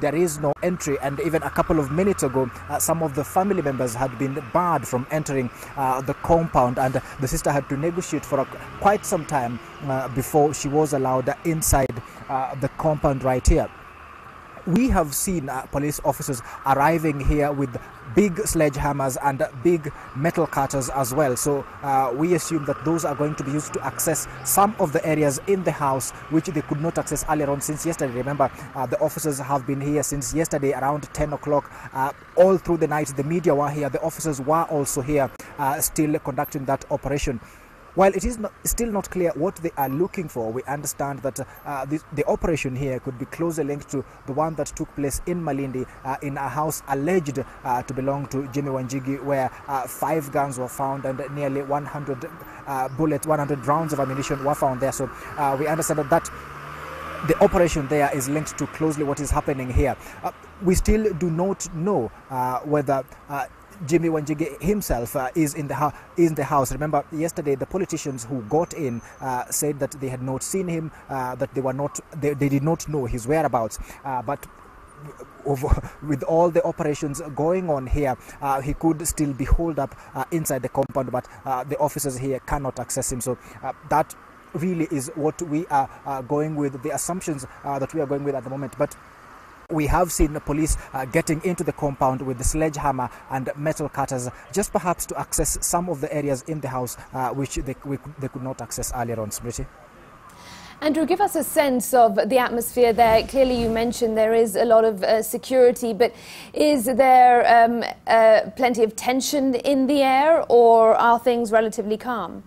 there is no entry. And even a couple of minutes ago, uh, some of the family members had been barred from entering uh, the compound, and the sister had to negotiate for a, quite some time uh, before she was allowed inside uh, the compound right here we have seen uh, police officers arriving here with big sledgehammers and big metal cutters as well. So uh, we assume that those are going to be used to access some of the areas in the house which they could not access earlier on since yesterday. Remember, uh, the officers have been here since yesterday around 10 o'clock. Uh, all through the night, the media were here. The officers were also here, uh, still conducting that operation. While it is not, still not clear what they are looking for, we understand that uh, the, the, operation here could be closely linked to the one that took place in Malindi uh, in a house alleged uh, to belong to Jimmy Wanjigi, where uh, five guns were found and nearly 100 uh, bullets, 100 rounds of ammunition were found there. So uh, we understand that, that the operation there is linked to closely what is happening here. we still do not know whether Jimmy Wanjigi himself uh, is in the in the house. Remember, yesterday the politicians who got in uh, said that they had not seen him, uh, that they were not, they, they, did not know his whereabouts. Uh, but with all the operations going on here, uh, he could still be holed up uh, inside the compound, but the officers here cannot access him. So that really is what we are going with, the assumptions that we are going with at the moment. But we have seen the police uh, getting into the compound with the sledgehammer and metal cutters, just perhaps to access some of the areas in the house uh, which they, we, they could not access earlier on. Smriti? Andrew, give us a sense of the atmosphere there. Clearly, you mentioned there is a lot of uh, security, but is there um, uh, plenty of tension in the air, or are things relatively calm?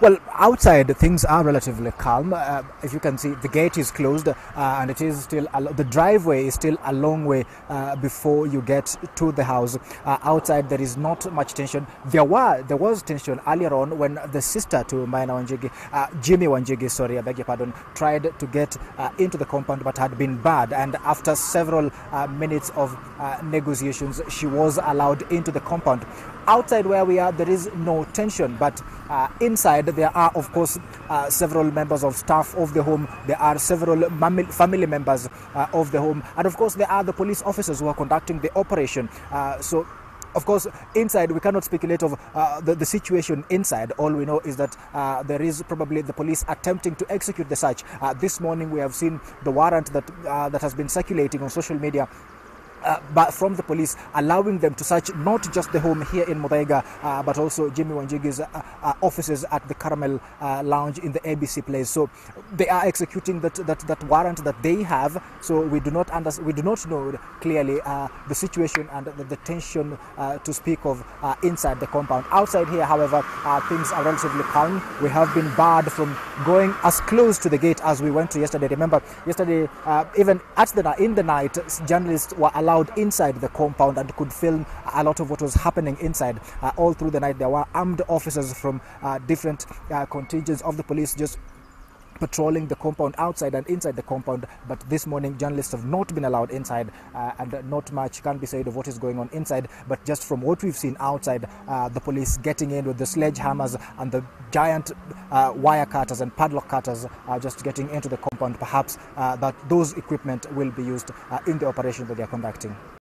Well, outside things are relatively calm. Uh, if you can see, the gate is closed uh, and it is still the driveway is still a long way uh, before you get to the house. Uh, outside there is not much tension. There were there was tension earlier on when the sister to Maina Wanjigi, uh, Jimmy Wanjigi, sorry, I beg your pardon, tried to get uh, into the compound but had been barred. And after several minutes of negotiations, she was allowed into the compound. Outside where we are, there is no tension, but inside there are, of course, uh, several members of staff of the home. There are several family members uh, of the home. And of course, there are the police officers who are conducting the operation. Uh, so of course, inside we cannot speculate of uh, the, the, situation inside. All we know is that uh, there is probably the police attempting to execute the search. Uh, this morning we have seen the warrant that that has been circulating on social media uh, but from the police, allowing them to search not just the home here in Muthaiga, uh, but also Jimmy Wanjigi's uh, uh offices at the Caramel uh, Lounge in the ABC place. So they are executing that, that, that warrant that they have. So we do not under, we do not know clearly the situation and the, the tension to speak of inside the compound. Outside here, however, things are relatively calm. We have been barred from going as close to the gate as we went to yesterday. Remember, yesterday, even at the in the night, journalists were allowed allowed inside the compound and could film a lot of what was happening inside. Uh, all through the night, there were armed officers from uh, different uh, contingents of the police just patrolling the compound outside and inside the compound but this morning journalists have not been allowed inside uh, and not much can be said of what is going on inside. But just from what we've seen outside uh, the police getting in with the sledgehammers and the giant uh, wire cutters and padlock cutters are just getting into the compound. Perhaps uh, that those equipment will be used uh, in the operation that they are conducting